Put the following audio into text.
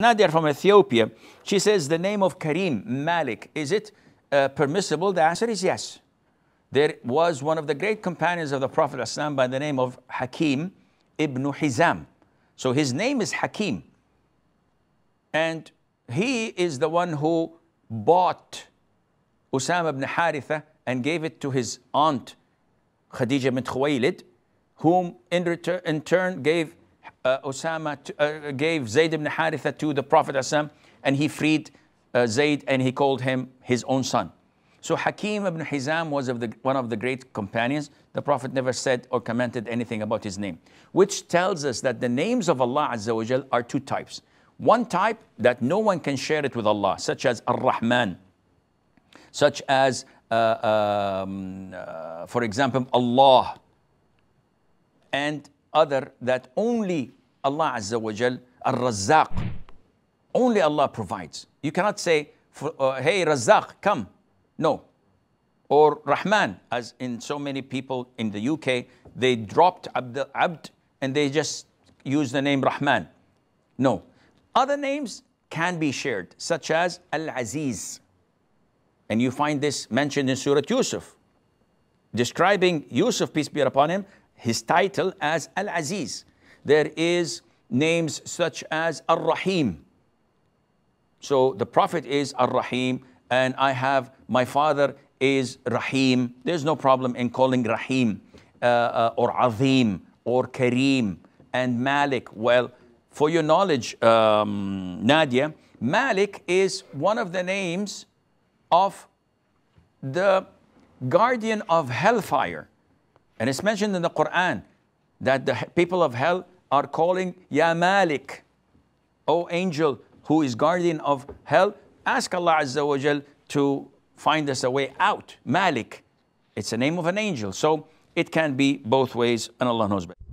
Nadia from Ethiopia, she says the name of Karim, Malik, is it uh, permissible? The answer is yes. There was one of the great companions of the Prophet ﷺ by the name of Hakim ibn Hizam. So his name is Hakim. And he is the one who bought Usama ibn Haritha and gave it to his aunt Khadija bint Khuwaylid, whom in, return, in turn gave Osama to, uh, gave Zayd ibn Haritha to the Prophet ﷺ, and he freed uh, Zayd and he called him his own son. So Hakim ibn Hizam was of the, one of the great companions. The Prophet never said or commented anything about his name, which tells us that the names of Allah Azza wa Jal are two types. One type that no one can share it with Allah, such as Ar-Rahman, such as, uh, um, uh, for example, Allah, and other that only Allah Azza wa Jal, Ar-Razzaq, only Allah provides. You cannot say, uh, hey Razzaq, come. No. Or Rahman, as in so many people in the UK, they dropped Abd, Abd and they just use the name Rahman. No. Other names can be shared, such as Al-Aziz. And you find this mentioned in Surah Yusuf, describing Yusuf, peace be upon him, his title as Al-Aziz. There is names such as Ar-Rahim. So the Prophet is Ar-Rahim, and I have, my father is Rahim. There's no problem in calling Rahim uh, uh, or Azim or Kareem and Malik. Well, for your knowledge, um, Nadia, Malik is one of the names of the guardian of hellfire. And it's mentioned in the Quran that the people of hell are calling Ya Malik, O angel who is guardian of hell. Ask Allah Azza wa Jal to find us a way out. Malik, it's the name of an angel. So it can be both ways, and Allah knows best.